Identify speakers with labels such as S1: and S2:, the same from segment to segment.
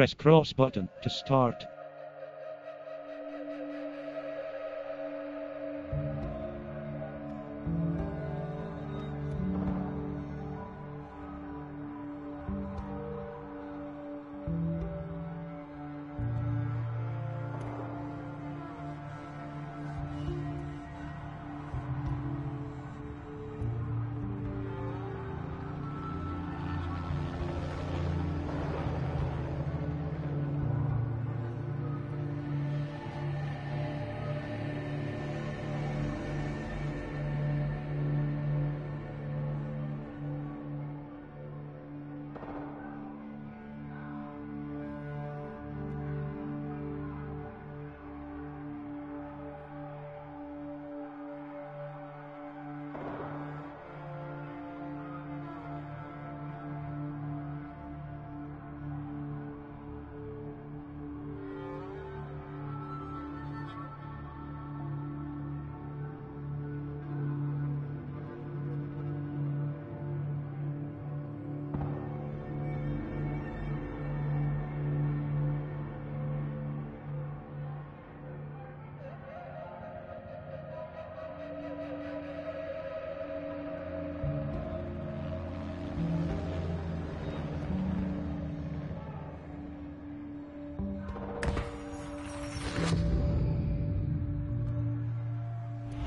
S1: Press cross button to start.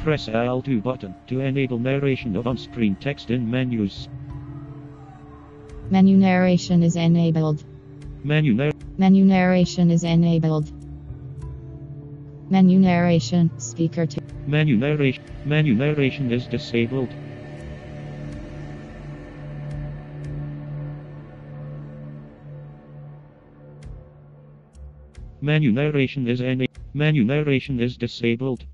S1: Press L2 button to enable narration of on-screen text in menus.
S2: Menu narration is enabled.
S1: Menu nar-
S2: Menu narration is enabled. Menu narration, speaker 2.
S1: menu narration menu narration is disabled. Menu narration is ena- menu narration is disabled.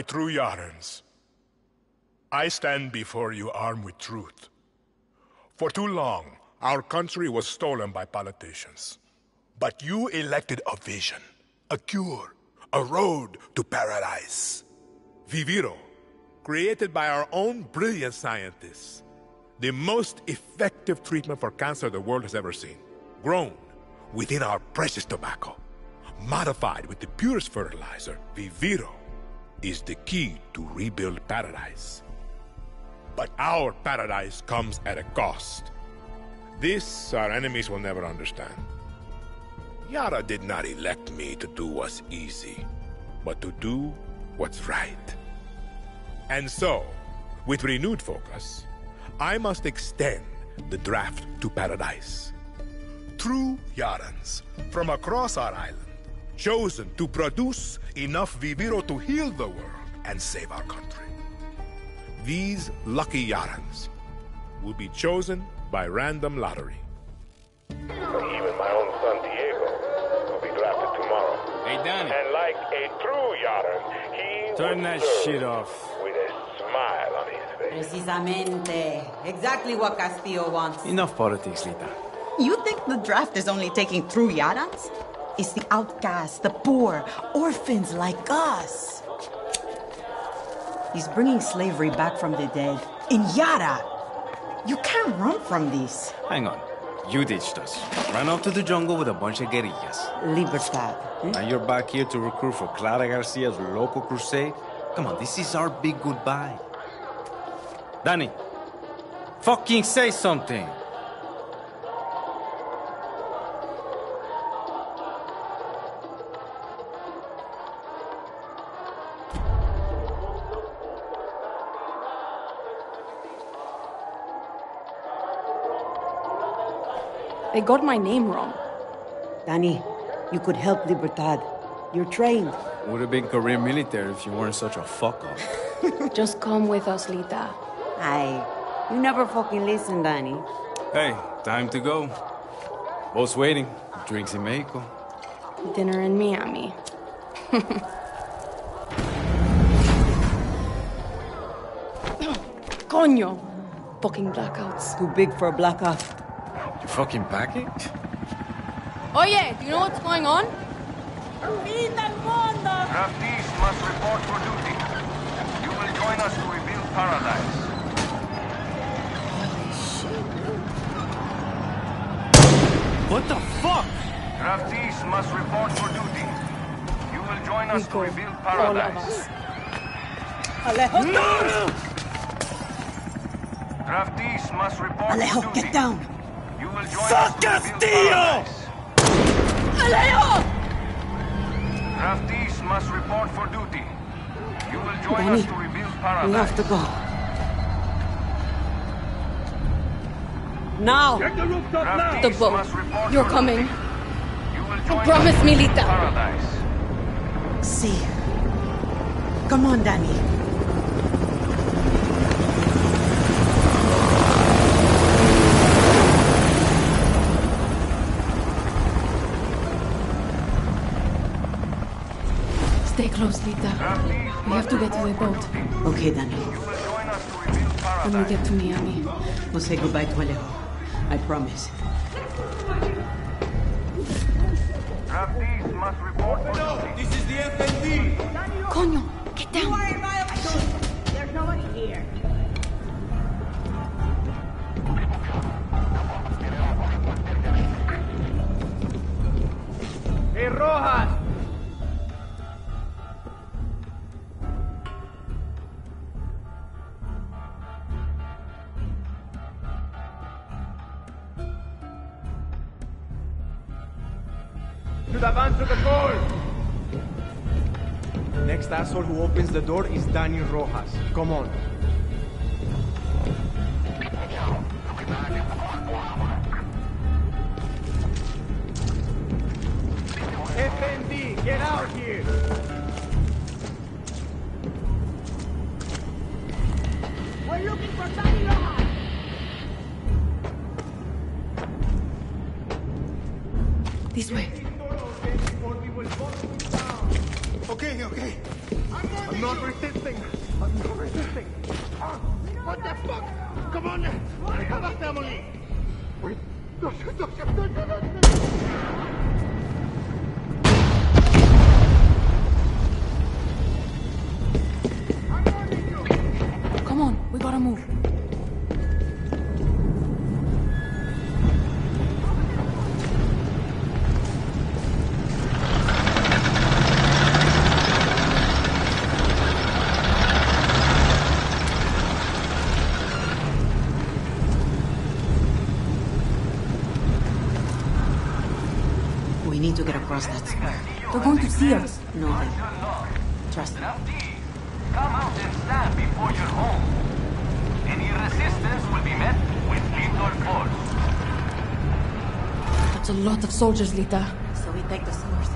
S3: My true Yarans, I stand before you armed with truth. For too long, our country was stolen by politicians. But you elected a vision, a cure, a road to paradise. Viviro, created by our own brilliant scientists. The most effective treatment for cancer the world has ever seen. Grown within our precious tobacco. Modified with the purest fertilizer, Viviro is the key to rebuild paradise. But our paradise comes at a cost. This our enemies will never understand. Yara did not elect me to do what's easy, but to do what's right. And so, with renewed focus, I must extend the draft to paradise. True Yarans from across our island, chosen to produce enough Viviro to heal the world and save our country. These lucky Yarans will be chosen by random lottery.
S4: Even my own son Diego will be drafted tomorrow.
S5: Hey, Danny.
S4: And like a true Yaran, he
S5: Turn
S4: will
S5: that
S4: serve
S5: shit off.
S4: With a smile on his face.
S6: Precisamente. Exactly what Castillo wants.
S5: Enough politics, Lita.
S6: You think the draft is only taking through Yarans? It's the outcasts, the poor, orphans like us. He's bringing slavery back from the dead. In Yara! You can't run from this.
S5: Hang on. You ditched us. Ran off to the jungle with a bunch of guerrillas.
S6: Libertad. eh?
S5: Now you're back here to recruit for Clara Garcia's local crusade? Come on, this is our big goodbye. Danny, fucking say something.
S7: They got my name wrong.
S6: Danny, you could help Libertad. You're trained.
S5: Would have been career military if you weren't such a fuck up.
S7: Just come with us, Lita.
S6: Aye. You never fucking listen, Danny.
S5: hey, time to go. Boss waiting. Drinks in Mexico.
S7: Dinner in Miami. Coño! Fucking blackouts.
S6: Too big for a blackout.
S5: You fucking package?
S7: Oh, yeah, do you know what's going on?
S4: Draftees must report for duty. You will join us to rebuild paradise.
S5: What the fuck?
S4: Draftees must report for duty. You will join us to rebuild
S7: all of
S4: paradise.
S7: us.
S4: Draftees must report
S6: Alejo,
S4: for duty.
S6: get down.
S4: You will join us to rebuild paradise. Draftees must report for duty. You will join
S6: Danny,
S4: us to rebuild
S6: We have to go. Now!
S4: Draftees
S7: The boat.
S4: must report
S7: You're coming.
S4: duty. You will join
S7: Promise
S4: us
S7: me, Lita.
S4: Paradise.
S6: See. Come on, Danny.
S7: Stay close, Lita. We have to get to the boat
S6: Okay, Danny.
S4: You will join to
S7: when we get to Miami.
S6: We'll say goodbye to Alejo. I promise.
S4: Draftees must report for duty.
S7: Coño, get down.
S6: There's nobody here.
S4: Hey, Rojas!
S8: Asshole who opens the door is Danny Rojas. Come on.
S7: We
S6: need to get across that square.
S7: They're going to see us.
S6: No, Danny. Trust me.
S4: Come out and stand before your home. Any resistance will be met with lethal force.
S7: That's a lot of soldiers, Lita.
S6: So we take the sewers.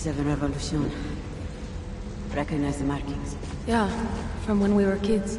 S6: 67 Revolution. Recognize the markings.
S7: Yeah, from when we were kids.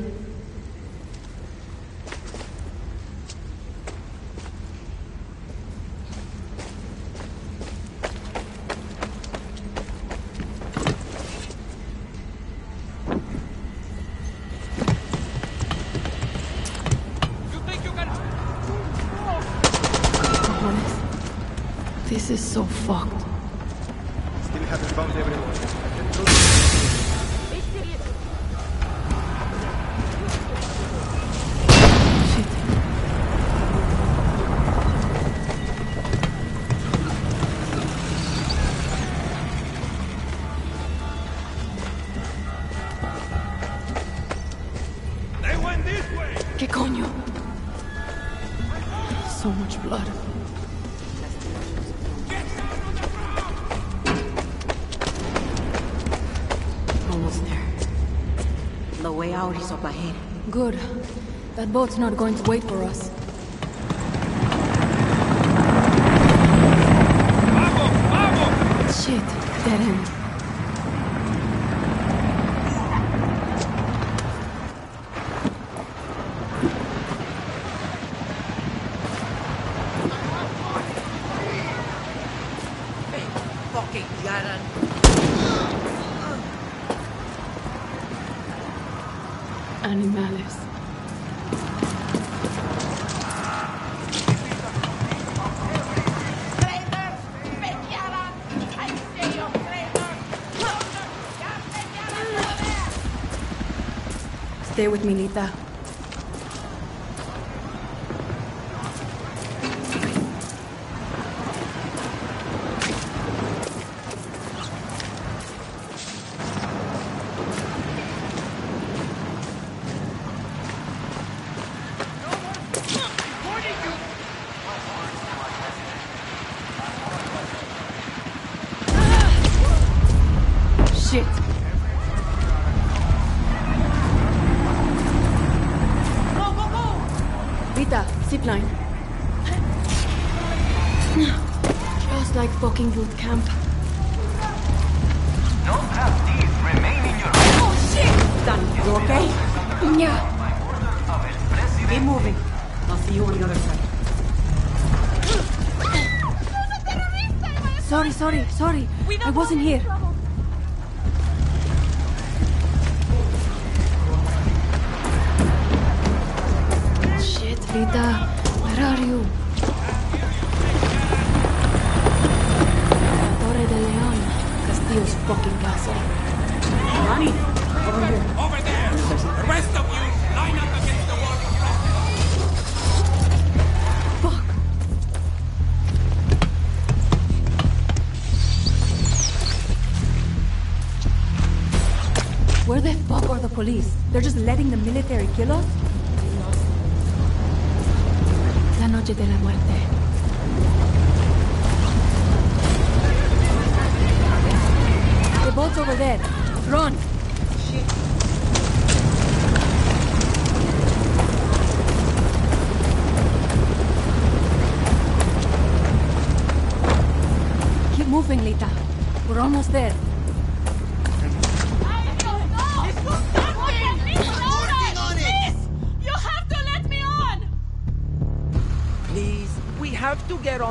S7: That boat's not going to wait for us. Shit. Dead end.
S6: Fucking Yaran.
S7: Animales. Stay with me, Lita. Camp.
S6: The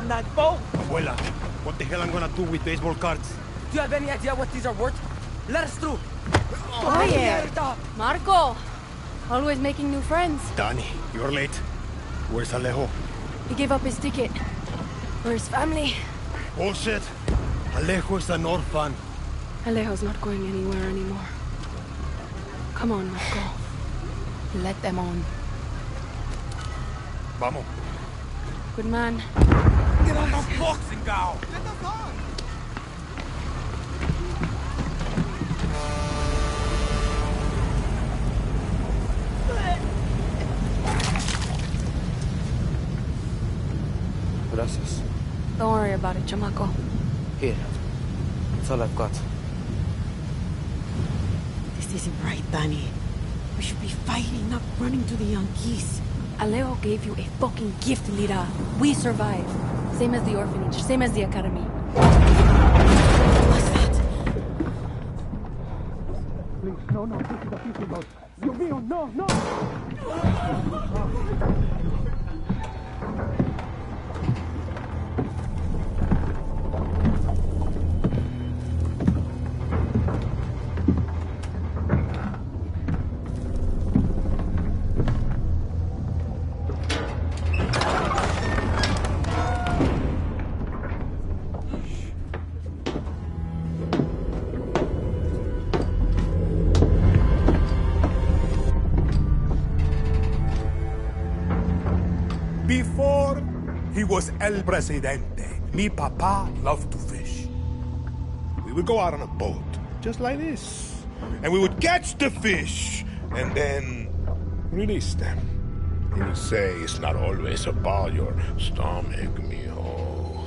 S9: on that boat.
S10: Abuela, what the hell I'm gonna do with baseball cards?
S9: Do you have any idea what these are worth? Let us through.
S7: Oh, Quiet! Marco! Always making new friends.
S10: Danny, you're late. Where's Alejo?
S7: He gave up his ticket. For his family.
S10: Bullshit. Alejo is an orphan.
S7: Alejo's not going anywhere anymore. Come on, Marco. Let them on.
S10: Vamos.
S7: Good man.
S10: Get on the boxing gown.
S5: Gracias.
S7: Don't worry about it, chamaco.
S5: Here. That's all I've got.
S6: This isn't right, Danny. We should be fighting, not running to the Yankees. geese.
S7: Alejo gave you a fucking gift, Lita. We survive. Same as the orphanage, same as the academy.
S6: What's that?
S10: Please, no, no, this is a. Dios mío, no, no!
S3: El Presidente, mi papa loved to fish. We would go out on a boat, just like this, and we would catch the fish and then release them. He would say, It's not always about your stomach, mijo.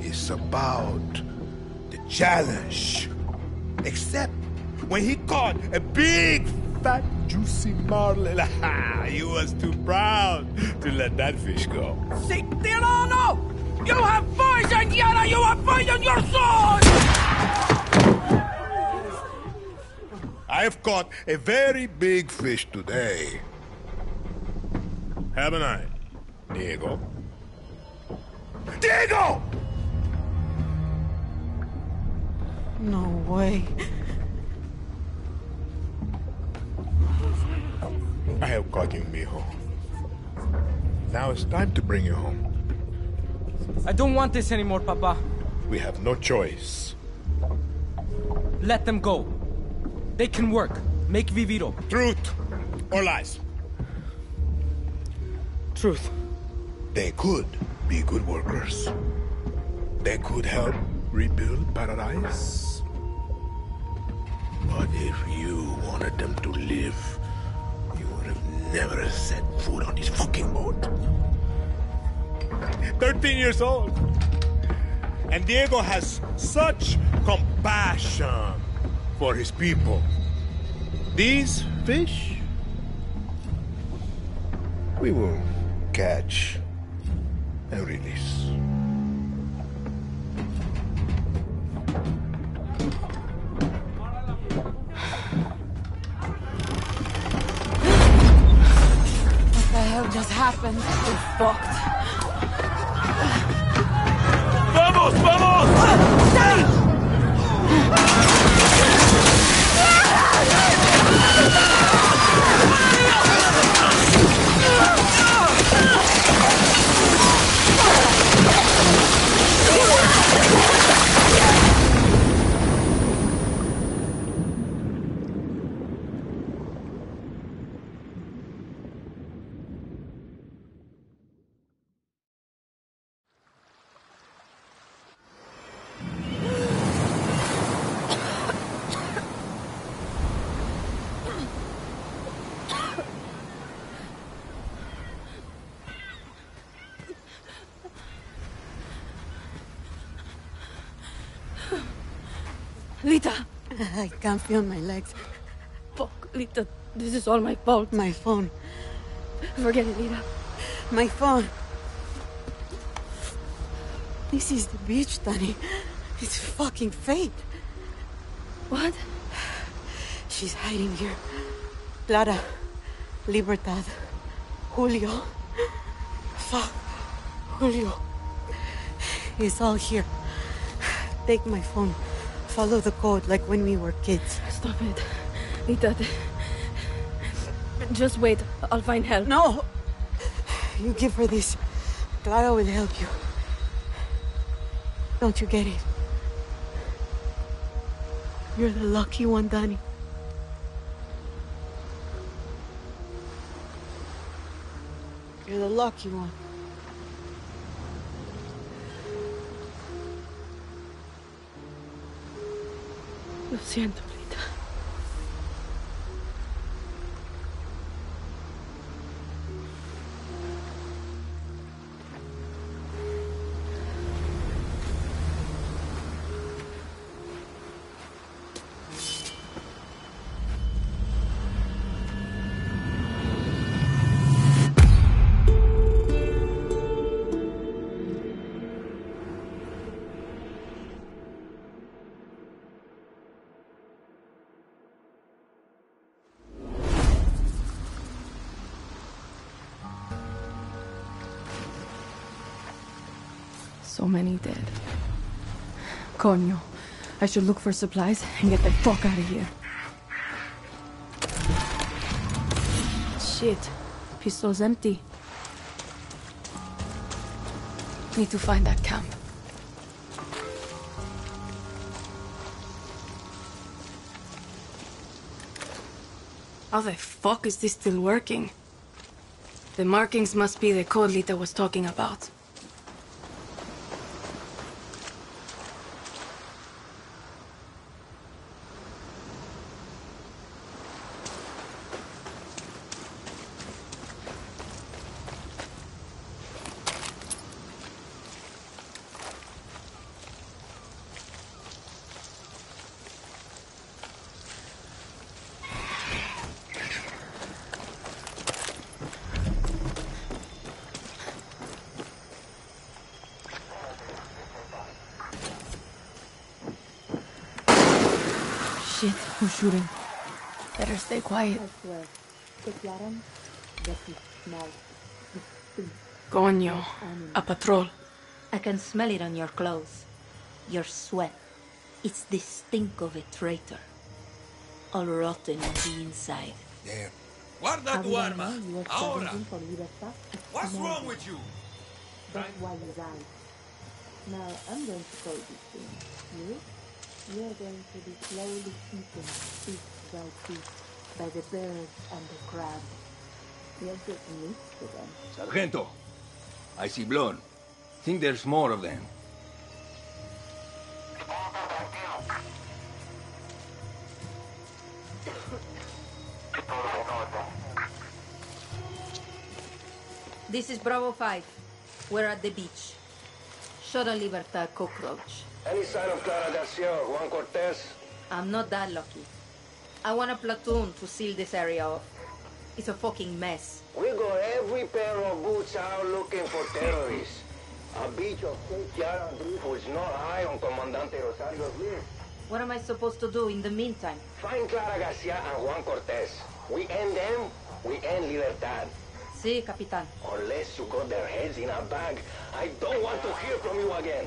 S3: It's about the challenge. Except when he caught a big, fat, juicy marlin, he was too proud to let that fish go.
S9: Si Tirano! You have poisoned Yara! You have poisoned your sword!
S3: I have caught a very big fish today. Haven't I, Diego? Diego!
S6: No way.
S3: I have caught you, mijo. Now it's time to bring you home.
S5: I don't want this anymore, Papa.
S3: We have no choice.
S5: Let them go. They can work. Make Viviro.
S3: Truth or lies?
S5: Truth.
S3: They could be good workers. They could help rebuild paradise. But if you wanted them to live, you would have never set foot on this fucking boat. 13 years old. And Diego has such compassion for his people. These fish, we will catch and release.
S7: Happened? We're fucked.
S3: ¡Vamos, vamos!
S7: Lita!
S6: I can't feel my legs.
S7: Fuck, Lita. This is all my fault.
S6: My phone.
S7: Forget it, Lita.
S6: My phone. This is the beach, Danny. It's fucking fate.
S7: What?
S6: She's hiding here. Clara, Libertad, Julio. Fuck, Julio. It's all here. Take my phone. Follow the code like when we were kids.
S7: Stop it. Lita. th- Just wait. I'll find help.
S6: No! You give her this. Clara will help you. Don't you get it? You're the lucky one, Danny. You're the lucky one.
S7: Lo siento, So many dead. Coño. I should look for supplies and get the fuck out of here. Shit. Pistol's empty. Need to find that camp. How the fuck is this still working? The markings must be the code Lita was talking about. Shit, who's shooting? Better stay quiet. Coño, a patrol.
S11: I can smell it on your clothes. Your sweat. It's the stink of a traitor. All rotten on the inside.
S9: Damn. Guarda tu arma. Ahora. What's wrong with you?
S12: That's why you died. Now I'm going to call this thing. You? You're going to be slowly eaten piece by piece by the birds and the crabs. You'll get used to them.
S9: Sargento. I see blood. Think there's more of them.
S11: This is Bravo 5. We're at the beach. Shot a Libertad cockroach.
S4: Any sign of Clara Garcia or Juan Cortez?
S11: I'm not that lucky. I want a platoon to seal this area off. It's a fucking mess.
S4: We got every pair of boots out looking for terrorists. A beach of St. Yara Drift not high on Comandante Rosario's list.
S11: What am I supposed to do in the meantime?
S4: Find Clara Garcia and Juan Cortez. We end them, we end Libertad.
S11: Si, Capitan.
S4: Unless you got their heads in a bag, I don't want to hear from you again.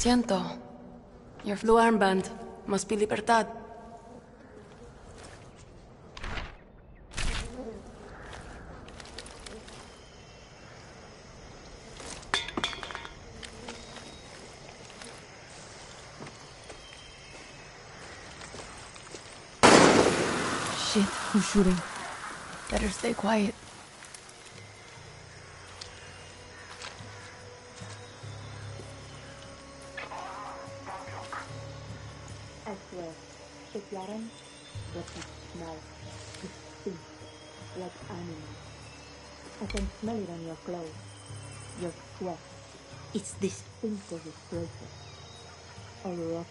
S7: siento. Your blue armband must be Libertad. Shit, who's shooting? Better stay quiet.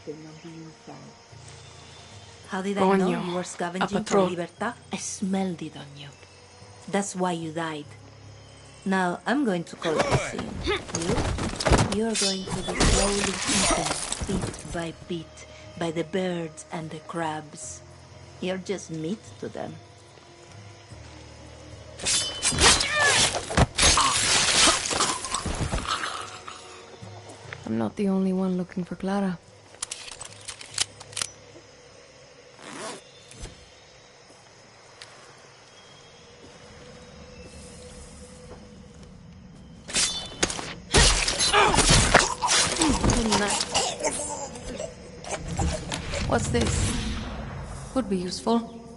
S12: Stink of a traitor. All rotten on the inside.
S11: How did I know you were scavenging for
S7: patrol.
S11: Libertad? I smelled it on you. That's why you died. Now I'm going to call the scene. You? You're going to be slowly eaten, bit by bit, by the birds and the crabs. You're just meat to them.
S7: I'm not the only one looking for Clara. Be useful.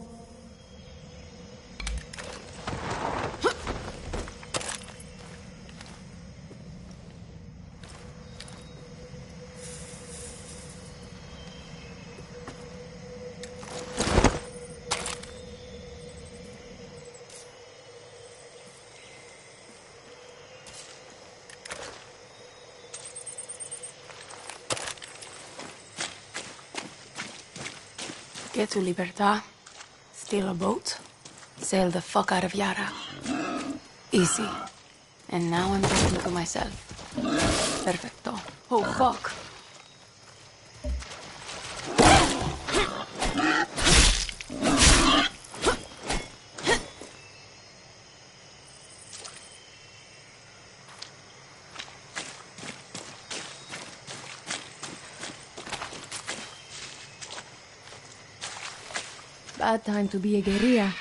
S7: To Libertad, steal a boat, sail the fuck out of Yara. Easy. And now I'm talking to myself. Perfecto. Oh, fuck. Time to be a guerrilla.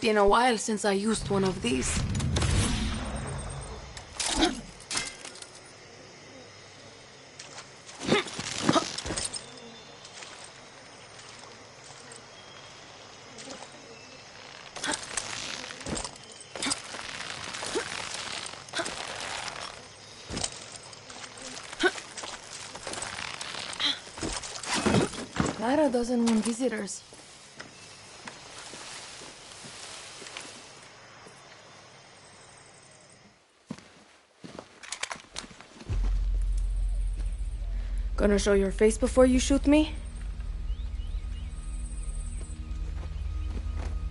S7: Been a while since I used one of these. Clara doesn't want visitors. Gonna show your face before you shoot me?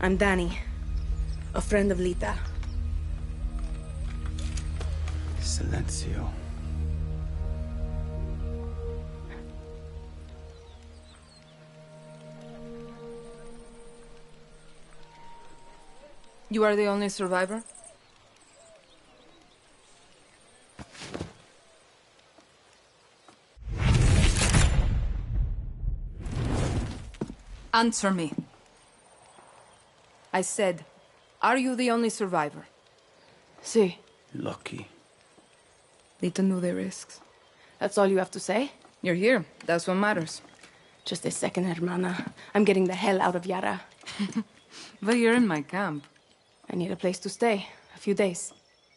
S7: I'm Danny, a friend of Lita.
S5: Silencio.
S13: You are the only survivor? Answer me. I said, are you the only survivor?
S7: Si.
S5: Lucky.
S13: Lita knew the risks.
S7: That's all you have to say?
S13: You're here. That's what matters.
S7: Just a second, hermana. I'm getting the hell out of Yara.
S13: But you're in my camp.
S7: I need a place to stay. A few days.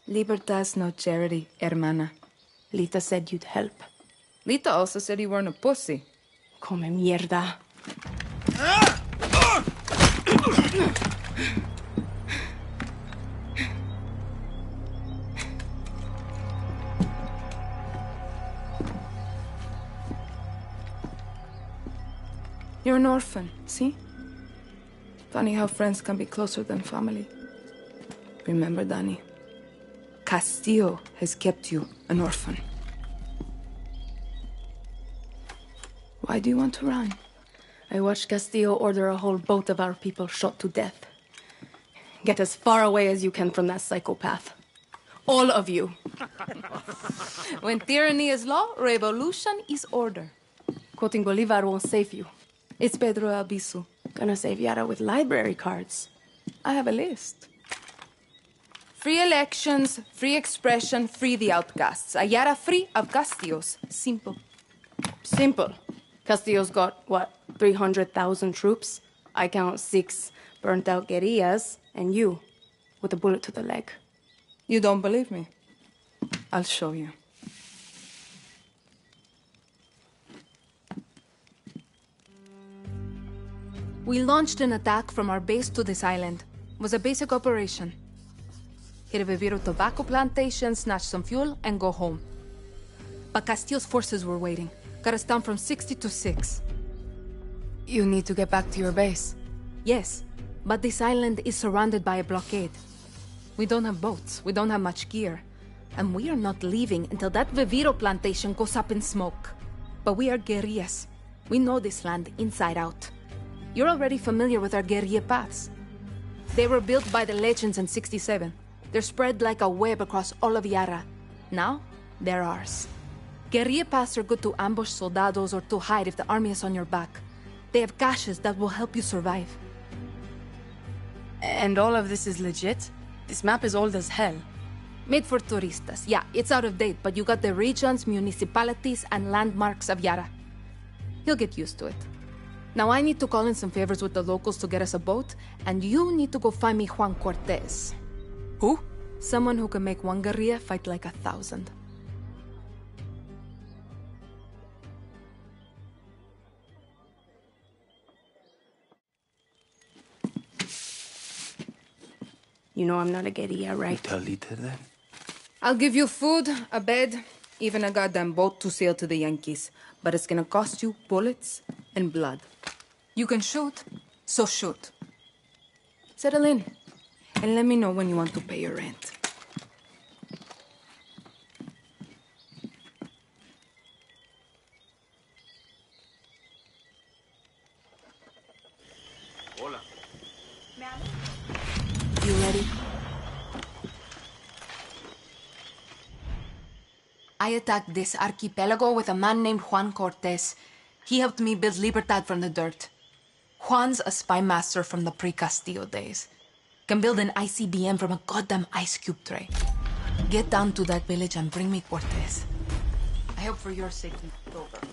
S13: Libertad's no charity, hermana.
S7: Lita said you'd help.
S13: Lita also said you weren't a pussy.
S7: Come mierda.
S13: You're an orphan, see? Funny how friends can be closer than family. Remember, Danny, Castillo has kept you an orphan. Why do you want to run?
S7: I watched Castillo order a whole boat of our people shot to death. Get as far away as you can from that psychopath. All of you.
S13: When tyranny is law, revolution is order.
S7: Quoting Bolivar won't save you.
S13: It's Pedro Albizu.
S7: Gonna save Yara with library cards.
S13: I have a list. Free elections, free expression, free the outcasts. A Yara free of Castillos. Simple.
S7: Simple. Castillo's got, what, 300,000 troops? I count six burnt out guerrillas, and you, with a bullet to the leg.
S13: You don't believe me? I'll show you. We launched an attack from our base to this island. It was a basic operation. Hit a Viviro tobacco plantation, snatch some fuel, and go home. But Castillo's forces were waiting. Got us down from 60 to 6.
S7: You need to get back to your base.
S13: Yes, but this island is surrounded by a blockade. We don't have boats, we don't have much gear. And we are not leaving until that Viviro plantation goes up in smoke. But we are guerrillas. We know this land inside out. You're already familiar with our guerrilla paths. They were built by the legends in 67. They're spread like a web across all of Yara. Now, they're ours. Guerrilla paths are good to ambush soldados or to hide if the army is on your back. They have caches that will help you survive.
S7: And all of this is legit? This map is old as hell.
S13: Made for turistas. Yeah, it's out of date, but you got the regions, municipalities, and landmarks of Yara. You'll get used to it. Now I need to call in some favors with the locals to get us a boat, and you need to go find me Juan Cortez.
S7: Who?
S13: Someone who can make one guerrilla fight like a thousand.
S7: You know I'm not a guerrilla, right?
S5: Tell Lita then.
S13: I'll give you food, a bed, even a goddamn boat to sail to the Yankees. But it's gonna cost you bullets and blood. You can shoot, so shoot. Settle in, and let me know when you want to pay your rent.
S5: Hola.
S13: You ready? I attacked this archipelago with a man named Juan Cortez. He helped me build Libertad from the dirt. Juan's a spy master from the pre-Castillo days. Can build an ICBM from a goddamn ice cube tray. Get down to that village and bring me Cortez. I hope for your sake it's over.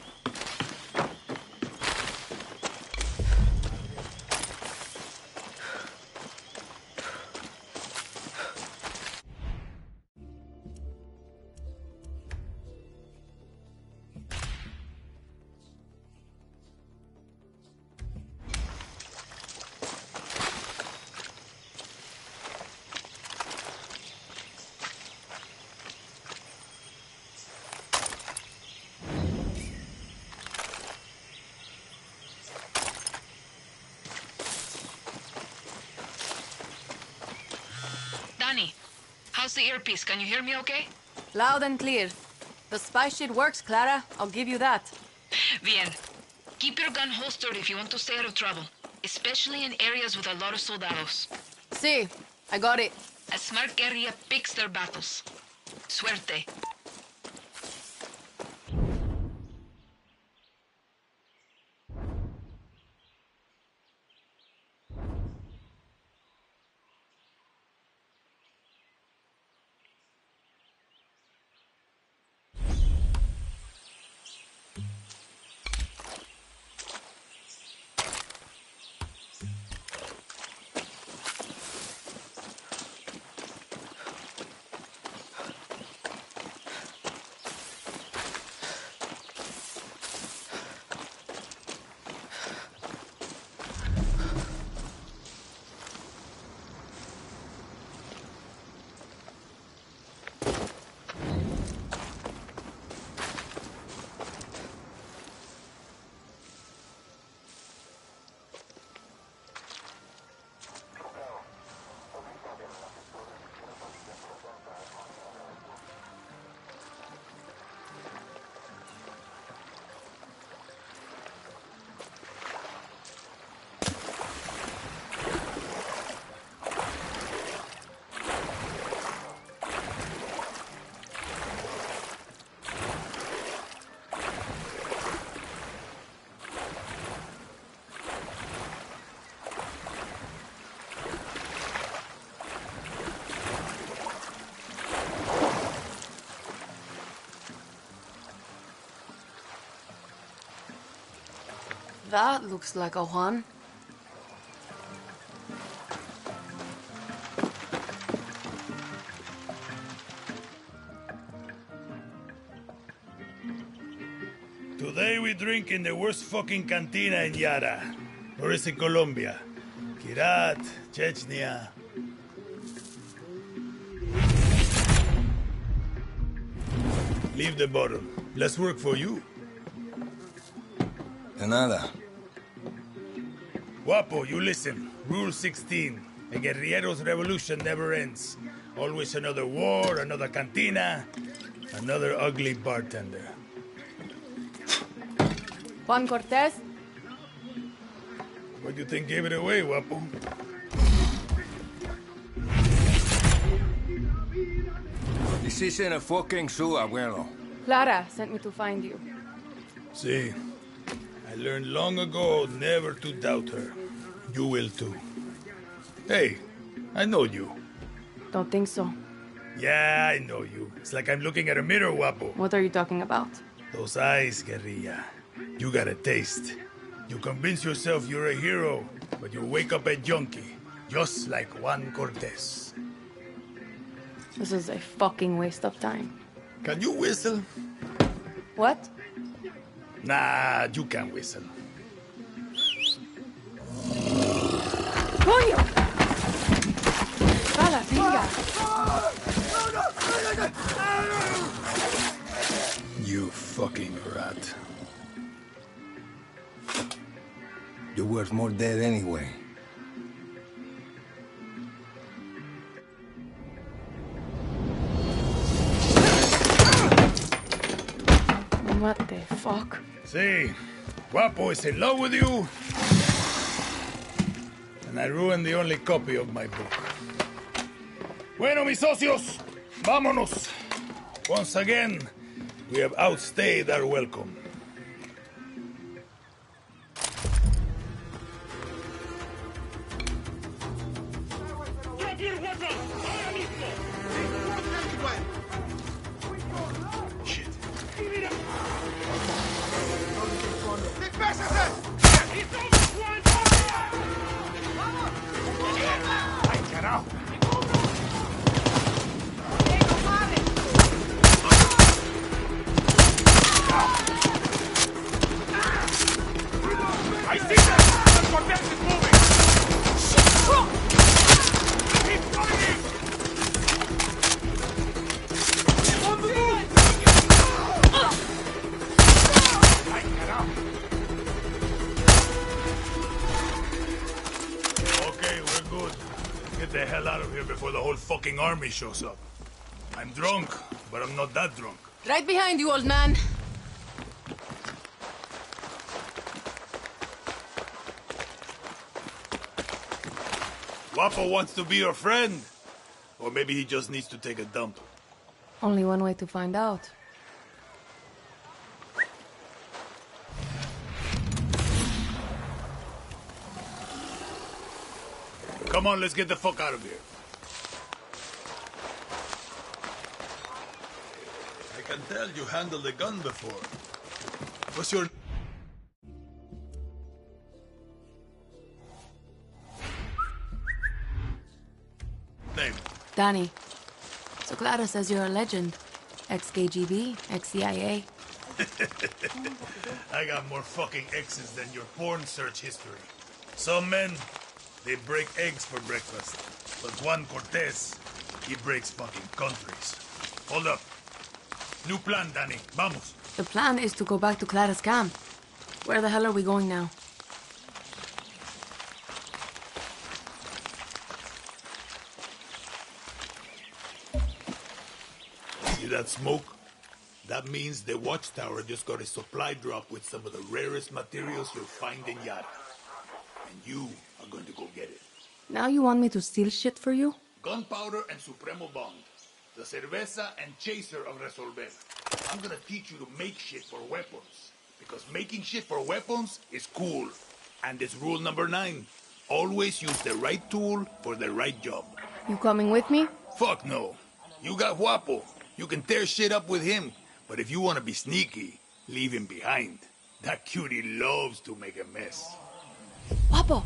S14: Earpiece? Can you hear me okay?
S7: Loud and clear. The spy shit works, Clara. I'll give you that.
S14: Bien. Keep your gun holstered if you want to stay out of trouble, especially in areas with a lot of soldados.
S7: See, I got it.
S14: A smart guerrilla picks their battles. Suerte.
S7: That looks like a Juan.
S15: Today we drink in the worst fucking cantina in Yara. Or is it Colombia? Kirat, Chechnya. Leave the bottle. Let's work for you.
S4: De nada.
S15: Guapo, you listen. Rule 16. A guerrillero's revolution never ends. Always another war, another cantina, another ugly bartender.
S13: Juan Cortez?
S15: What do you think gave it away, Guapo?
S4: This isn't a fucking zoo, abuelo.
S13: Clara sent me to find you.
S15: See, I learned long ago never to doubt her. You will too. Hey, I know you.
S13: Don't think so.
S15: Yeah, I know you. It's like I'm looking at a mirror, Guapo.
S13: What are you talking about?
S15: Those eyes, guerrilla. You got a taste. You convince yourself you're a hero, but you wake up a junkie, just like Juan Cortez.
S13: This is a fucking waste of time.
S15: Can you whistle?
S13: What?
S15: Nah, you can't whistle.
S4: Worth more dead anyway.
S13: What the fuck?
S15: See, Guapo is in love with you. And I ruined the only copy of my book. Bueno, mis socios, vámonos. Once again, we have outstayed our welcome. Fucking army shows up. I'm drunk, but I'm not that drunk.
S7: Right behind you, old man.
S15: Guapo wants to be your friend. Or maybe he just needs to take a dump.
S13: Only one way to find out.
S15: Come on, let's get the fuck out of here. Can tell you handled a gun before. What's your... name?
S7: Danny. So Clara says you're a legend. Ex-KGB, ex-CIA.
S15: I got more fucking X's than your porn search history. Some men, they break eggs for breakfast. But Juan Cortez, he breaks fucking countries. Hold up. New plan, Danny. Vamos.
S7: The plan is to go back to Clara's camp. Where the hell are we going now?
S15: See that smoke? That means the watchtower just got a supply drop with some of the rarest materials you'll find in Yara. And you are going to go get it.
S7: Now you want me to steal shit for you?
S15: Gunpowder and Supremo Bond. The cerveza and chaser of Resolver. I'm gonna teach you to make shit for weapons. Because making shit for weapons is cool. And it's rule number nine. Always use the right tool for the right job.
S13: You coming with me?
S15: Fuck no. You got Guapo. You can tear shit up with him. But if you want to be sneaky, leave him behind. That cutie loves to make a mess.
S7: Guapo!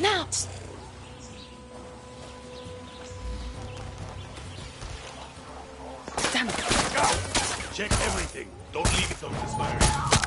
S7: Now! Damn it.
S15: Check everything. Don't leave it till it's fired.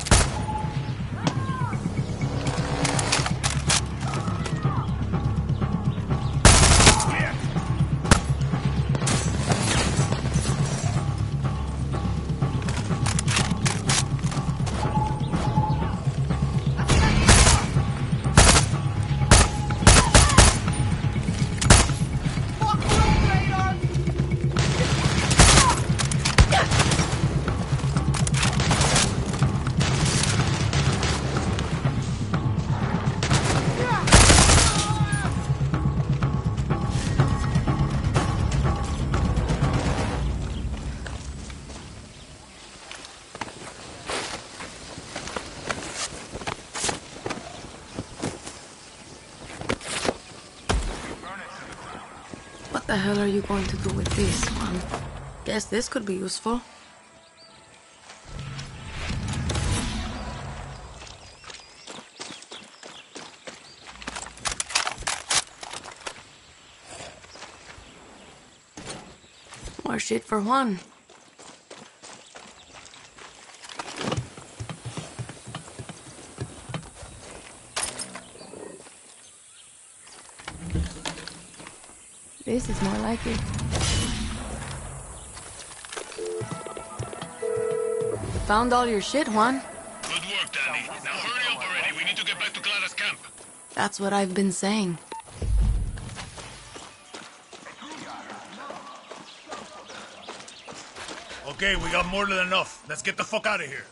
S7: Hell are you going to do with this one? Guess this could be useful. More shit for one. This is more like it. Found all your shit, Juan.
S15: Good work, Danny. Now hurry up already. We need to get back to Clara's camp.
S7: That's what I've been saying.
S15: Okay, we got more than enough. Let's get the fuck out of here.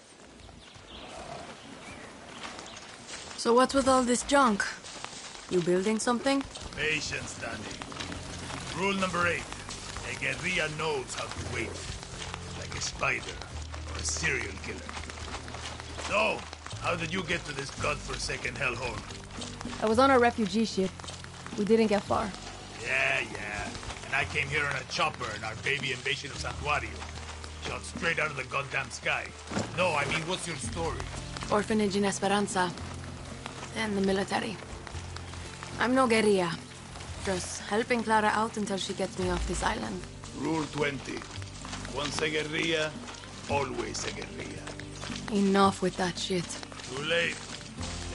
S7: So what's with all this junk? You building something?
S15: Patience, Danny. Rule number eight. A guerrilla knows how to wait. Like a spider or a serial killer. So, how did you get to this godforsaken hellhole?
S16: I was on a refugee ship. We didn't get far.
S15: Yeah, yeah. And I came here on a chopper in our baby invasion of Santuario. Shot straight out of the goddamn sky. No, I mean, what's your story?
S7: Orphanage in Esperanza. Then the military. I'm no guerrilla. Just helping Clara out until she gets me off this island.
S15: Rule 20. Once a guerrilla, always a guerrilla.
S7: Enough with that shit.
S15: Too late.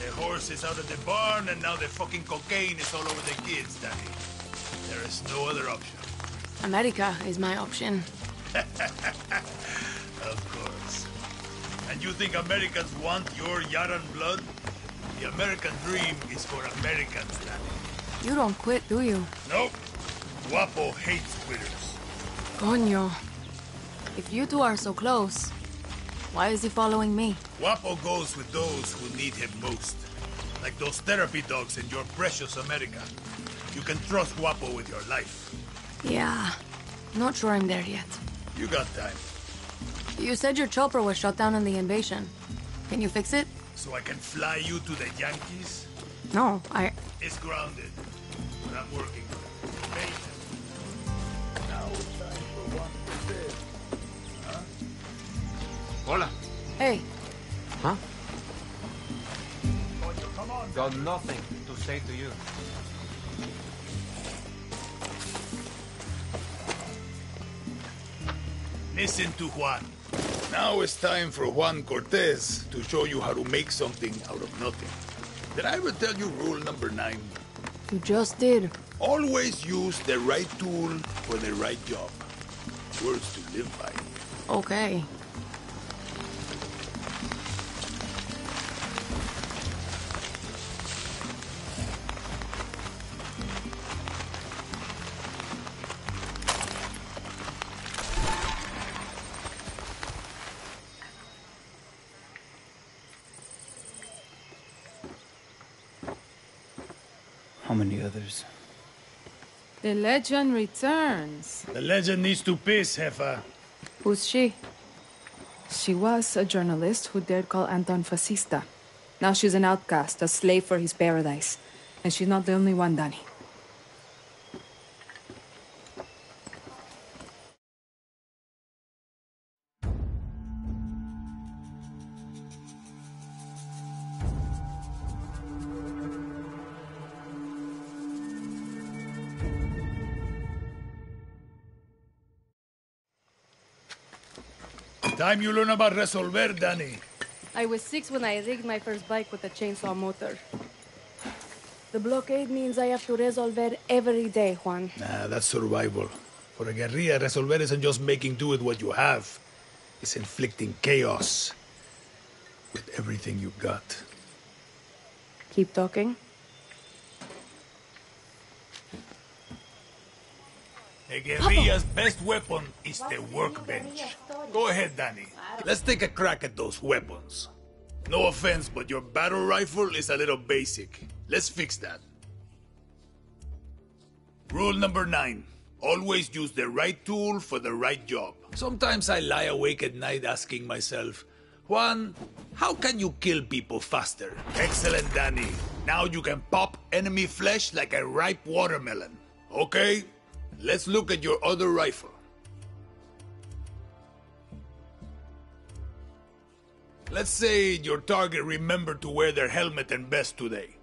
S15: The horse is out of the barn, and now the fucking cocaine is all over the kids, Danny. There is no other option.
S7: America is my option.
S15: of course. And you think Americans want your Yaran blood? The American dream is for Americans, Danny.
S7: You don't quit, do you?
S15: Nope. Guapo hates quitters.
S7: Coño. If you two are so close, why is he following me?
S15: Guapo goes with those who need him most. Like those therapy dogs in your precious America. You can trust Guapo with your life.
S7: Yeah. Not sure I'm there yet.
S15: You got time.
S7: You said your chopper was shot down in the invasion. Can you fix it?
S15: So I can fly you to the Yankees?
S7: No, I...
S15: It's grounded. But I'm working on it. Patient. Now it's time for one to live. Huh?
S5: Hola.
S7: Hey,
S5: Huh? Got nothing to say to you.
S15: Listen to Juan. Now it's time for Juan Cortez to show you how to make something out of nothing. Did I ever tell you rule number nine?
S7: You just did.
S15: Always use the right tool for the right job. Words to live by.
S7: Okay.
S17: Others?
S13: The legend returns.
S15: The legend needs to piss, Jefa.
S13: Who's she? She was a journalist who dared call Anton fascista. Now she's an outcast, a slave for his paradise. And she's not the only one, Danny.
S15: Time you learn about Resolver, Danny.
S16: I was six when I rigged my first bike with a chainsaw motor.
S7: The blockade means I have to resolver every day, Juan.
S15: Nah, that's survival. For a guerrilla, Resolver isn't just making do with what you have. It's inflicting chaos. With everything you've got.
S13: Keep talking.
S15: A guerrilla's best weapon is the workbench. Go ahead, Danny. Let's take a crack at those weapons. No offense, but your battle rifle is a little basic. Let's fix that. Rule number nine. Always use the right tool for the right job. Sometimes I lie awake at night asking myself, Juan, how can you kill people faster? Excellent, Danny. Now you can pop enemy flesh like a ripe watermelon. Okay? Let's look at your other rifle. Let's say your target remembered to wear their helmet and vest today.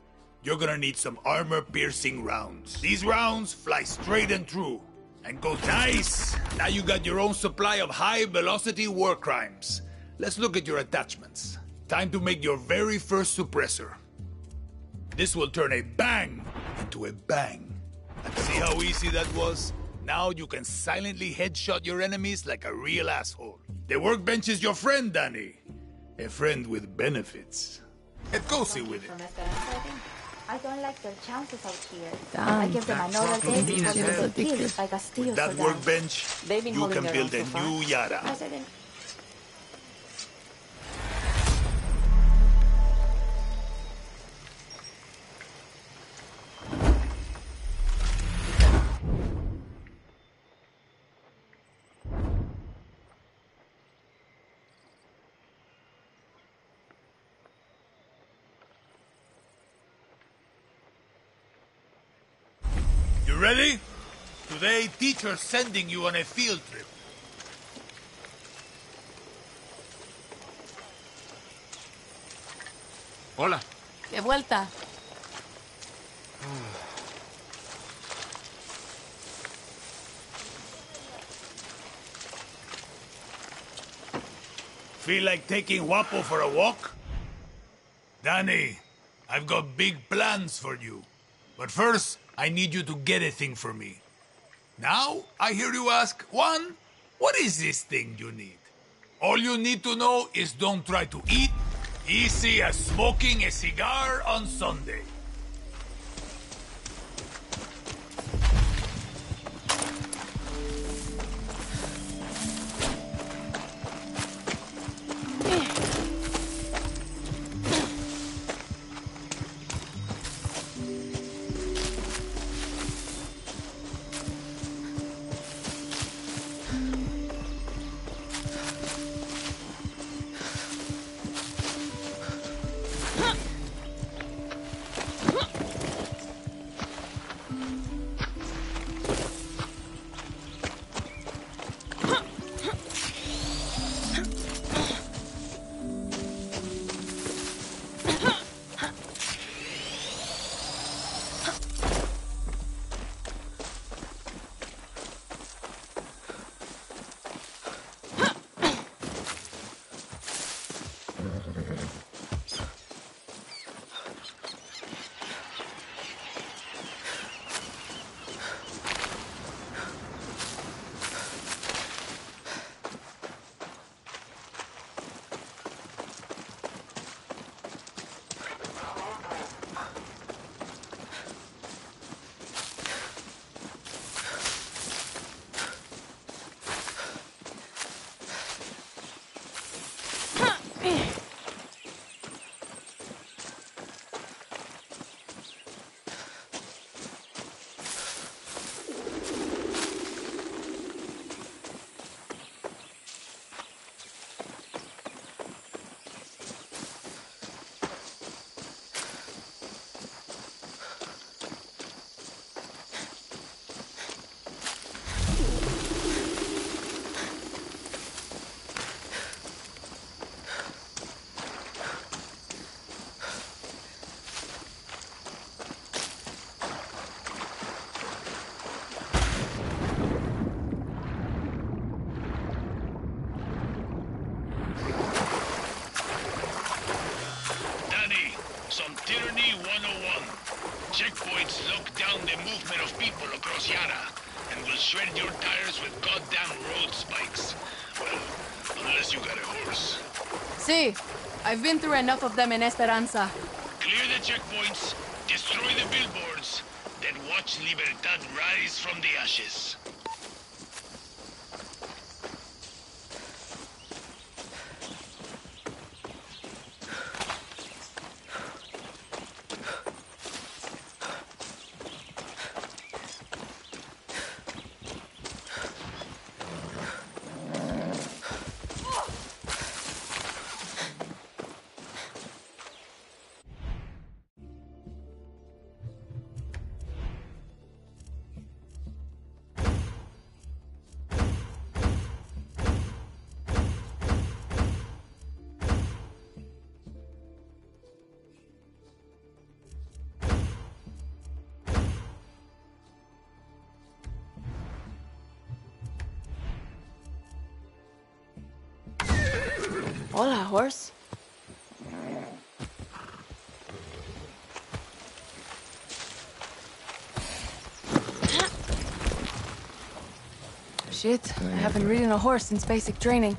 S15: You're gonna need some armor-piercing rounds. These rounds fly straight and true. And go nice! Now you got your own supply of high-velocity war crimes. Let's look at your attachments. Time to make your very first suppressor. This will turn a bang into a bang. And see how easy that was? Now you can silently headshot your enemies like a real asshole. The workbench is your friend, Danny. A friend with benefits. Get cozy with it.
S12: I don't like their chances out here.
S13: Damn.
S12: I give them another day
S13: These
S12: before
S13: are
S12: they get
S13: addictive.
S12: killed by Castillo
S15: That workbench,
S12: They've
S15: you can build a new Yara.
S12: President,
S15: Today, teacher's sending you on a field trip.
S17: Hola.
S7: De vuelta.
S15: Feel like taking Guapo for a walk? Danny, I've got big plans for you. But first, I need you to get a thing for me. Now, I hear you ask, Juan, what is this thing you need? All you need to know is don't try to eat. Easy as smoking a cigar on Sunday.
S18: Down the movement of people across Yara and will shred your tires with goddamn road spikes. Well, unless you got a horse.
S16: See, I've been through enough of them in Esperanza.
S18: Clear the checkpoints, destroy the billboards, then watch Libertad rise from the ashes.
S7: Hola, horse. Shit, I haven't ridden a horse since basic training.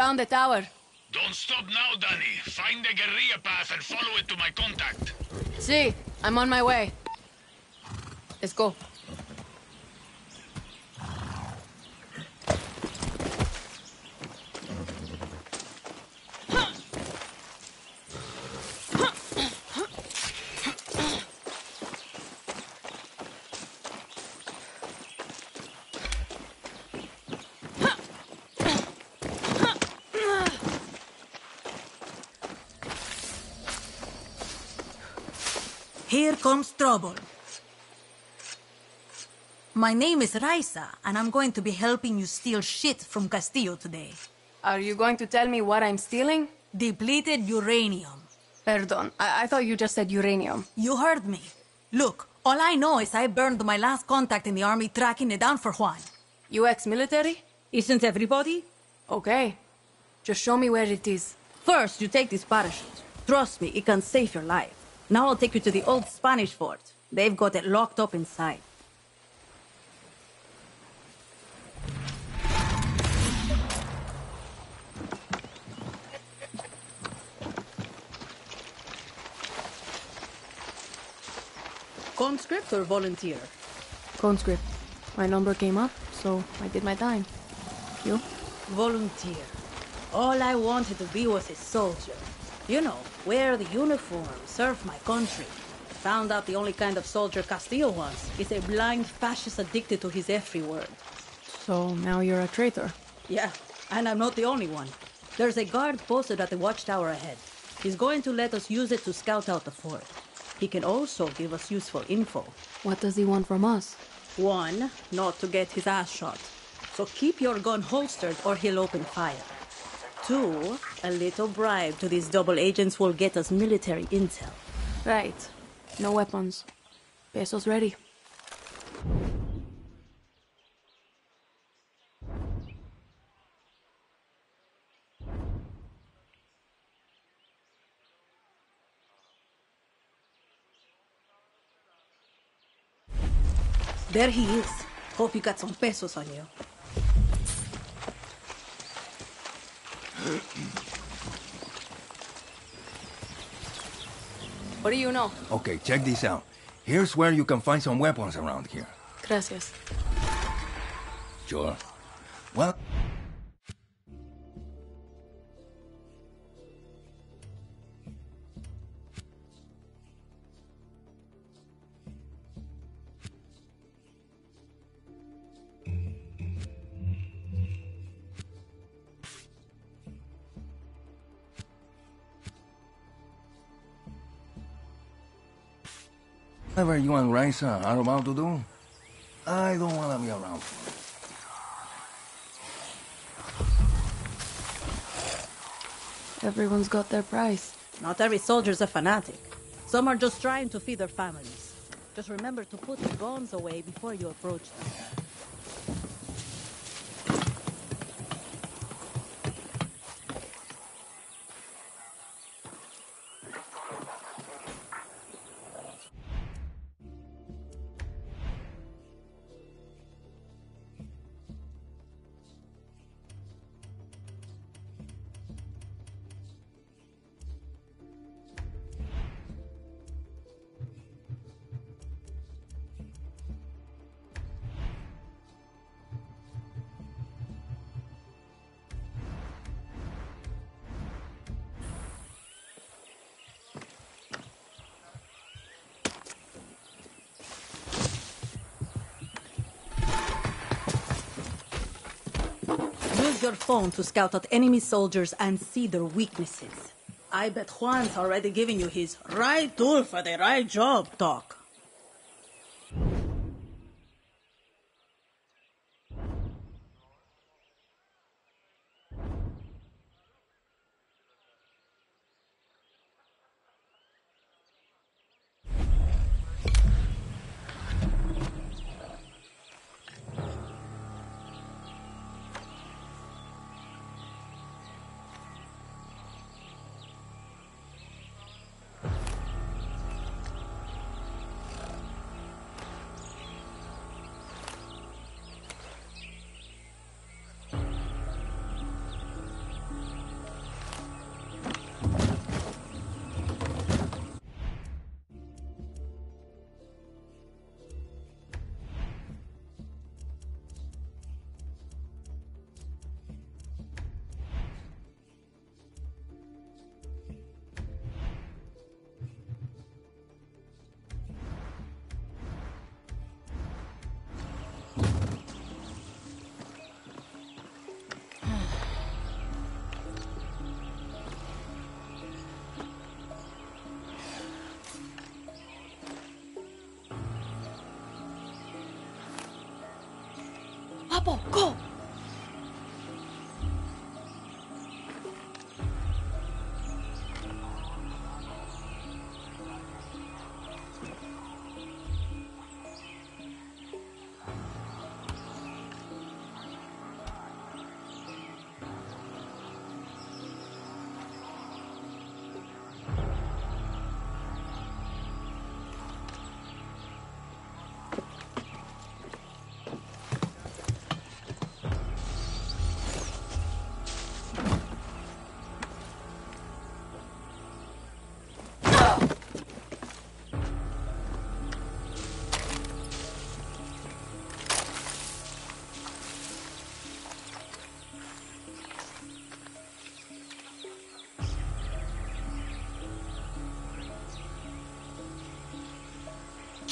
S7: Found the tower.
S18: Don't stop now, Danny. Find the guerrilla path and follow it to my contact.
S7: See, I'm on my way. Let's go.
S17: Here comes trouble. My name is Raisa, and I'm going to be helping you steal shit from Castillo today.
S7: Are you going to tell me what I'm stealing?
S17: Depleted uranium.
S7: Perdon, I, I thought you just said uranium.
S17: You heard me. Look, all I know is I burned my last contact in the army tracking it down for Juan.
S7: You ex-military?
S17: Isn't everybody?
S7: Okay. Just show me where it is.
S17: First, you take this parachute. Trust me, it can save your life. Now I'll take you to the old Spanish fort. They've got it locked up inside. Conscript or volunteer?
S7: Conscript. My number came up, so I did my time. You?
S17: Volunteer. All I wanted to be was a soldier. You know, wear the uniform, serve my country. Found out the only kind of soldier Castillo wants is a blind fascist addicted to his every word.
S7: So now you're a traitor.
S17: Yeah, and I'm not the only one. There's a guard posted at the watchtower ahead. He's going to let us use it to scout out the fort. He can also give us useful info.
S7: What does he want from us?
S17: One, not to get his ass shot. So keep your gun holstered or he'll open fire. Two, a little bribe to these double agents will get us military intel.
S7: Right. No weapons. Pesos ready.
S17: There he is. Hope you got some pesos on you.
S7: What do you know?
S19: Okay, check this out. Here's where you can find some weapons around here.
S7: Gracias.
S19: Sure. Well, whatever you and Raisa are about to do, I don't want to be around for it.
S7: Everyone's got their price.
S17: Not every soldier's a fanatic. Some are just trying to feed their families. Just remember to put the guns away before you approach them. Your phone to scout out enemy soldiers and see their weaknesses. I bet Juan's already giving you his right tool for the right job talk.
S7: Papo, go!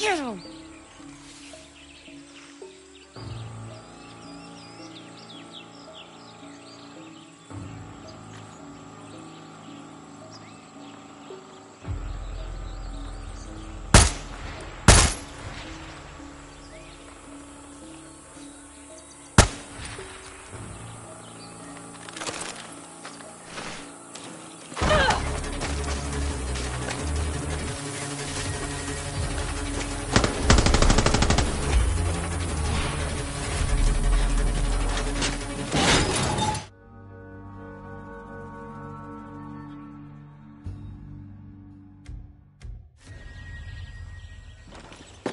S7: Get him!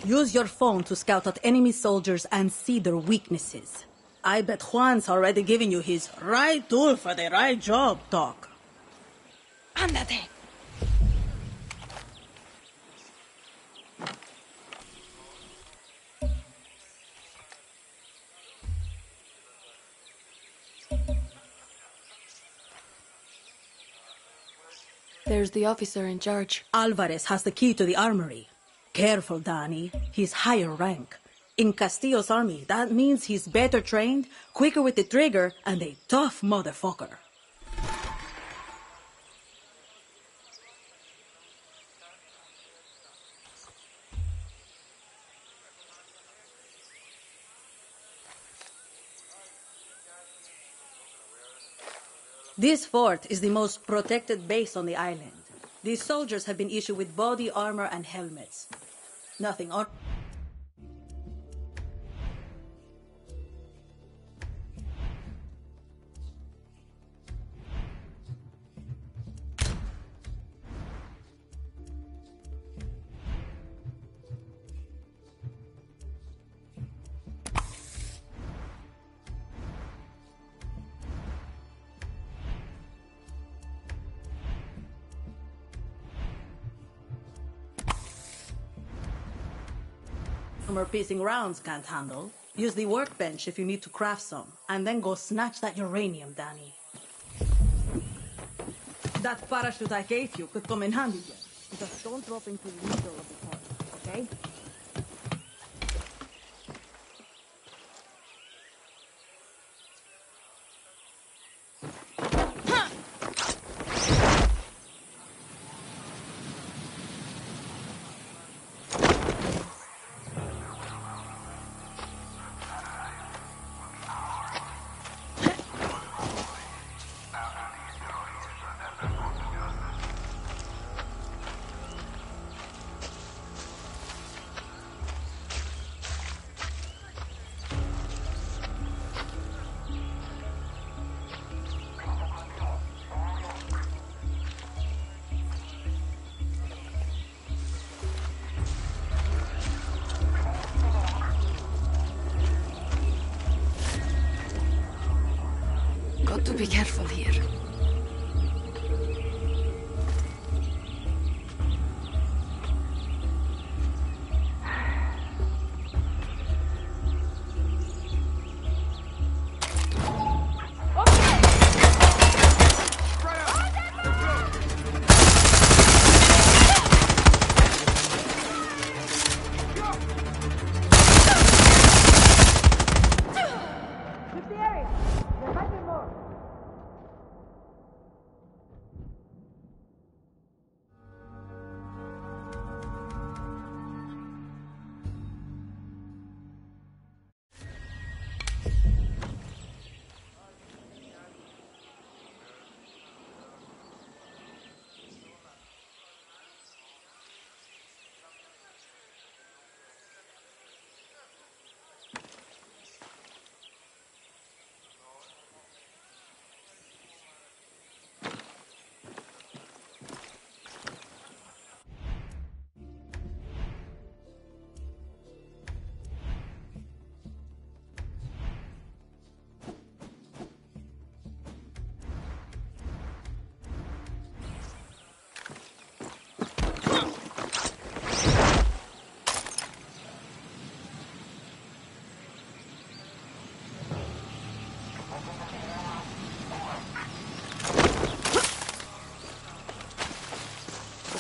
S17: Use your phone to scout out enemy soldiers and see their weaknesses. I bet Juan's already giving you his right tool for the right job talk.
S7: Ándate!
S13: There's the officer in charge.
S17: Alvarez has the key to the armory. Careful, Dani. He's higher rank. In Castillo's army, that means he's better trained, quicker with the trigger, and a tough motherfucker. This fort is the most protected base on the island. These soldiers have been issued with body armor and helmets. Nothing on. Piercing rounds can't handle. Use the workbench if you need to craft some, and then go snatch that uranium, Dani. That parachute I gave you could come in handy. Just don't drop into the middle of the pond, okay?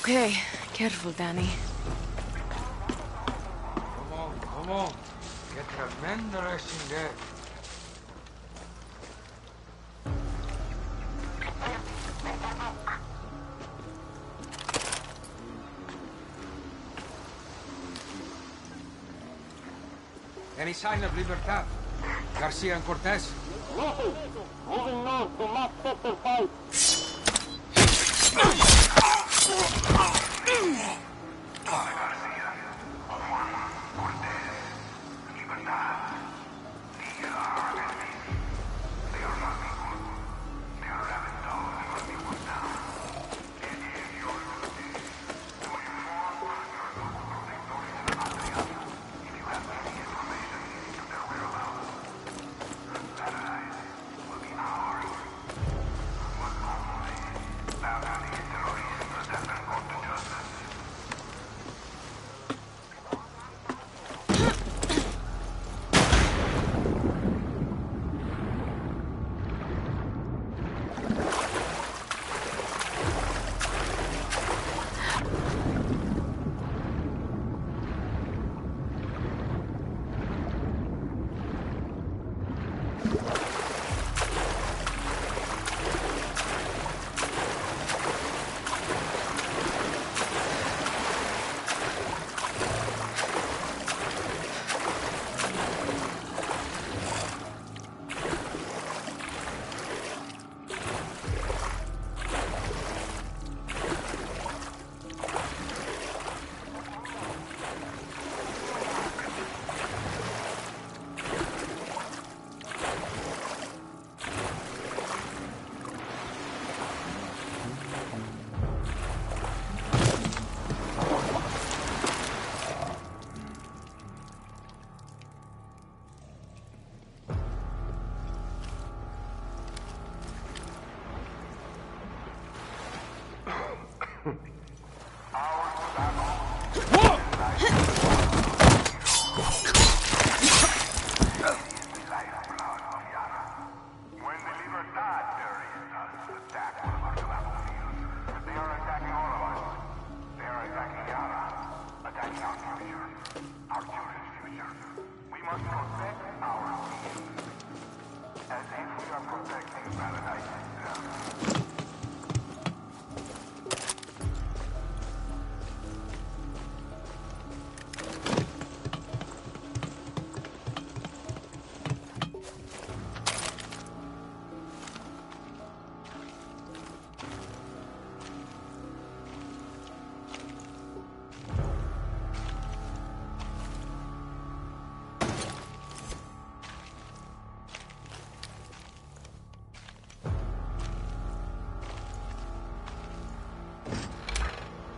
S7: Okay, careful, Dani.
S20: Come on, come on. Get tremendous in there. Any sign of Libertad? Garcia and Cortez?
S10: Listen, moving to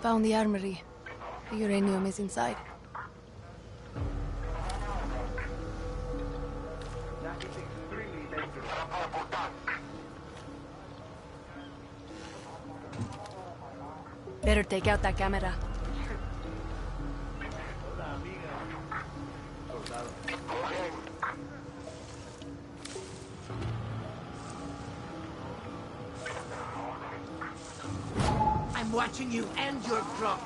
S7: found the armory. The uranium is inside. Better take out that camera.
S21: I'm watching you and your crook.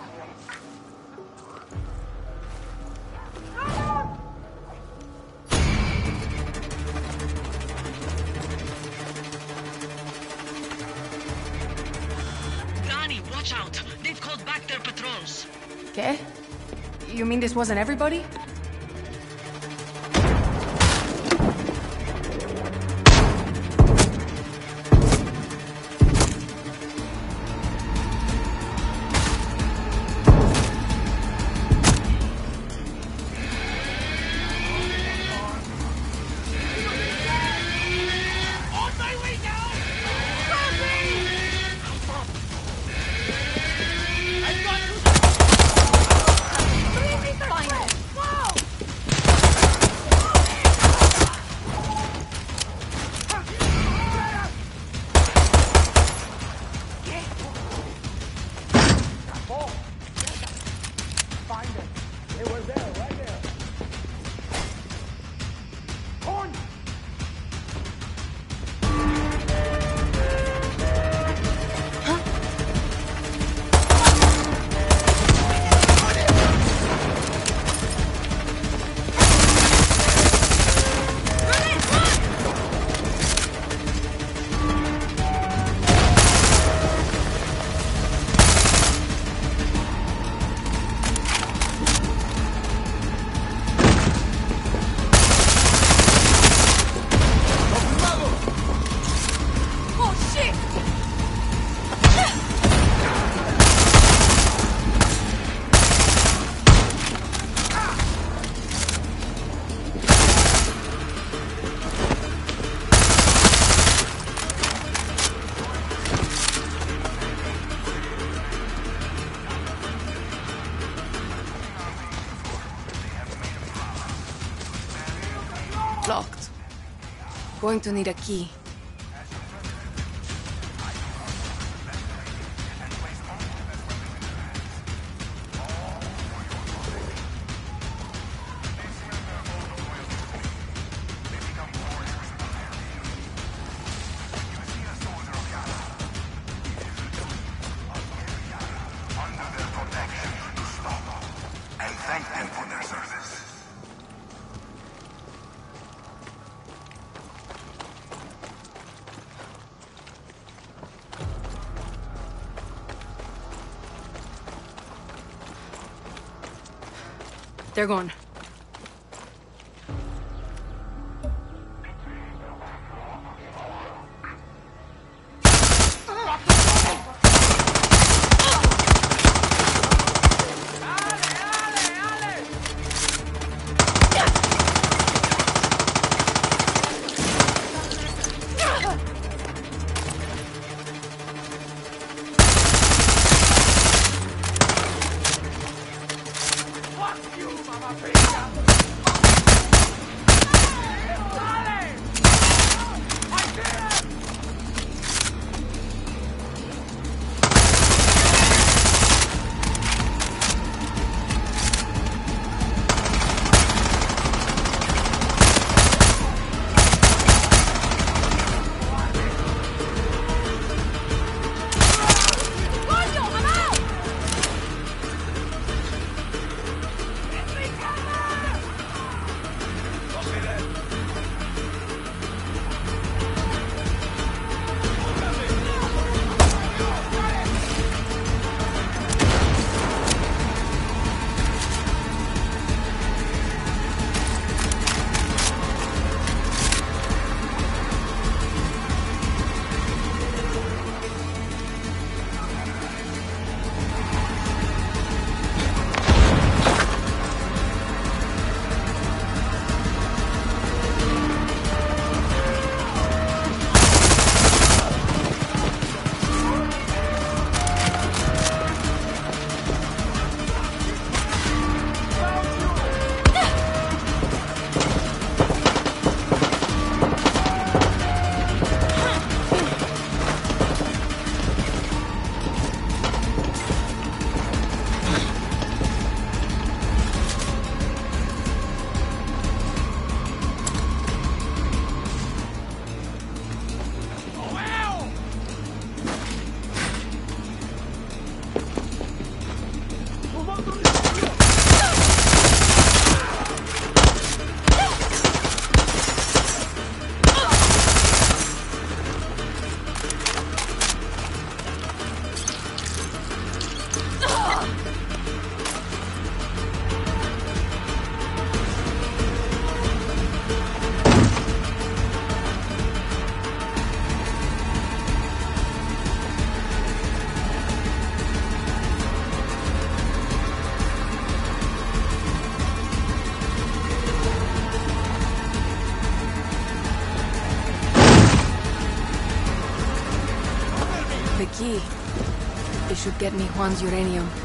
S17: Donnie, watch out. They've called back their patrols.
S7: Okay. You mean this wasn't everybody? Going to need They're gone.
S22: Get me Juan's uranium.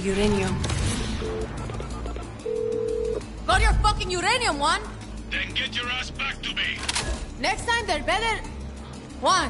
S22: The uranium.
S7: Got your fucking uranium, one!
S15: Then get your ass back to me.
S7: Next time they're better. Juan!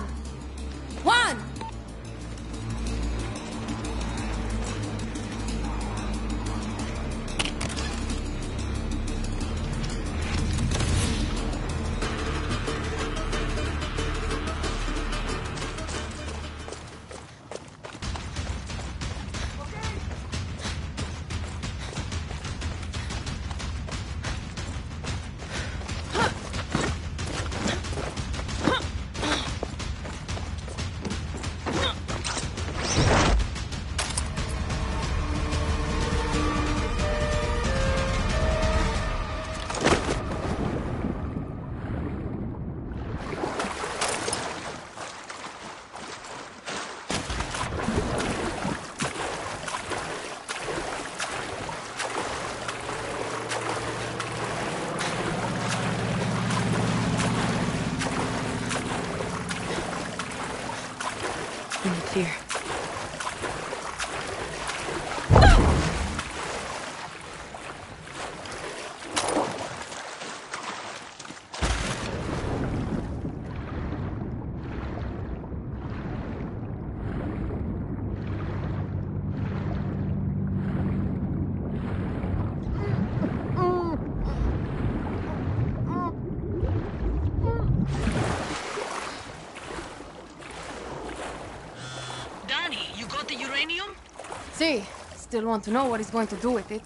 S7: Still want to know what he's going to do with it.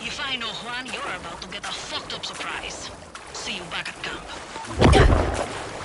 S17: If I know Juan, you're about to get a fucked up surprise. See you back at camp.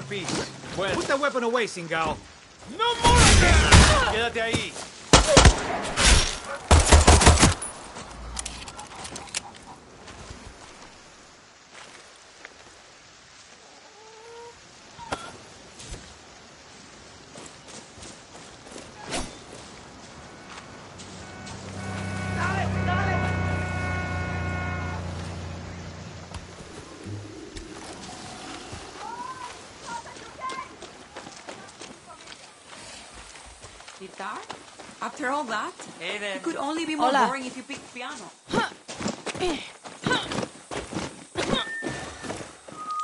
S5: one piece. Well,
S20: Put the weapon away, Singal.
S5: ¡No more! Quédate ahí.
S6: After all that?
S5: Hey there.
S6: It could only be more
S7: Hola.
S6: boring if you picked piano.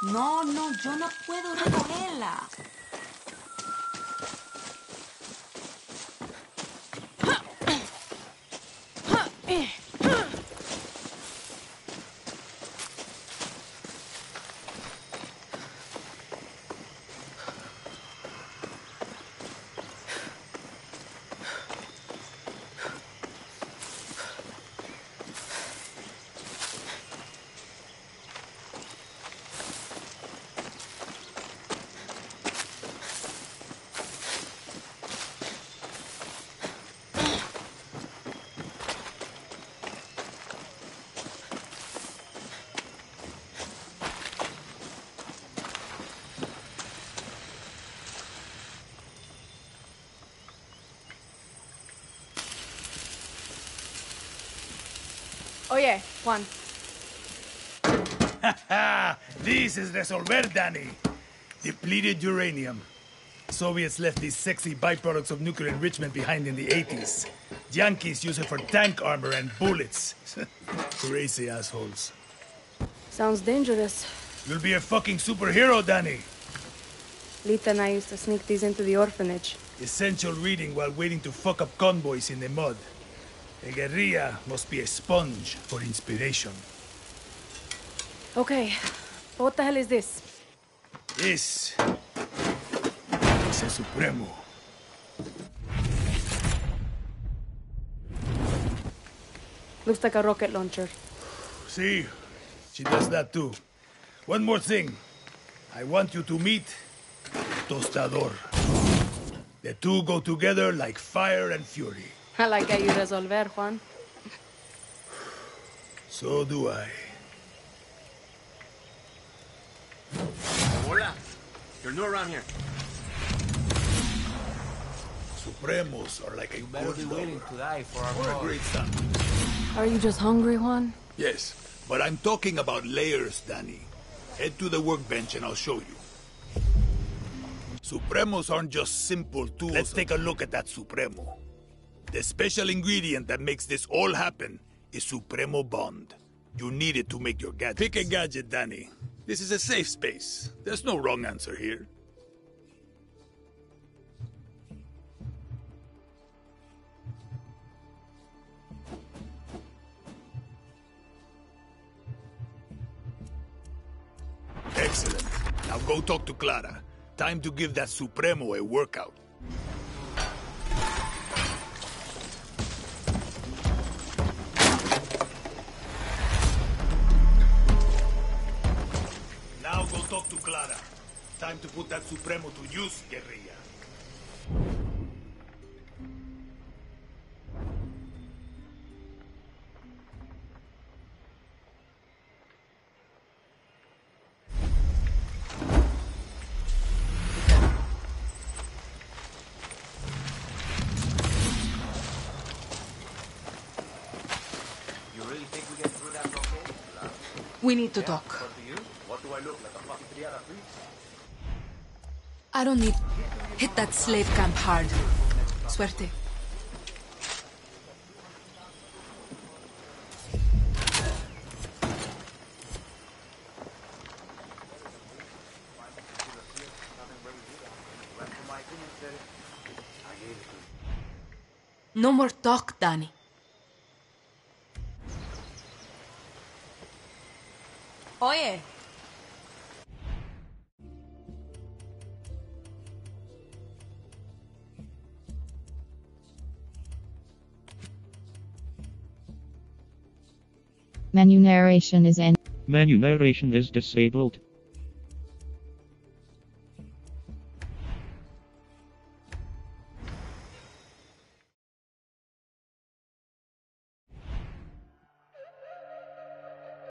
S6: No, no, yo no puedo recogerla.
S7: Oye, Juan.
S15: this is Resolver, Dani. Depleted uranium. Soviets left these sexy byproducts of nuclear enrichment behind in the 80s. Yankees use it for tank armor and bullets. Crazy assholes.
S7: Sounds dangerous.
S15: You'll be a fucking superhero, Dani.
S7: Lita and I used to sneak these into the orphanage.
S15: Essential reading while waiting to fuck up convoys in the mud. A guerrilla must be a sponge for inspiration.
S7: Okay, what the hell is this?
S15: This is a Supremo.
S7: Looks like a rocket launcher.
S15: See, she does that too. One more thing. I want you to meet Tostador. The two go together like fire and fury.
S7: I like how you resolver, Juan.
S15: So do I.
S5: Hola. You're new around here.
S15: Supremos are like a
S5: You better
S15: good
S5: be willing to die for our
S15: or a great son.
S7: Are you just hungry, Juan?
S15: Yes, but I'm talking about layers, Dani. Head to the workbench and I'll show you. Supremos aren't just simple tools. Let's take a look at that Supremo. The special ingredient that makes this all happen is Supremo Bond. You need it to make your gadget. Pick a gadget, Dani. This is a safe space. There's no wrong answer here. Excellent. Now go talk to Clara. Time to give that Supremo a workout. talk to Clara. Time to put that Supremo to use, guerrilla.
S13: You really think we get through that We need to talk.
S23: What do I look like? A fucking Triana priest?
S13: I don't need. Hit that slave camp hard. Suerte. No more talk, Dani.
S17: Oye.
S2: Menu narration is N.
S1: Menu narration is disabled.